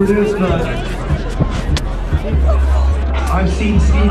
It is but I've seen Stevie.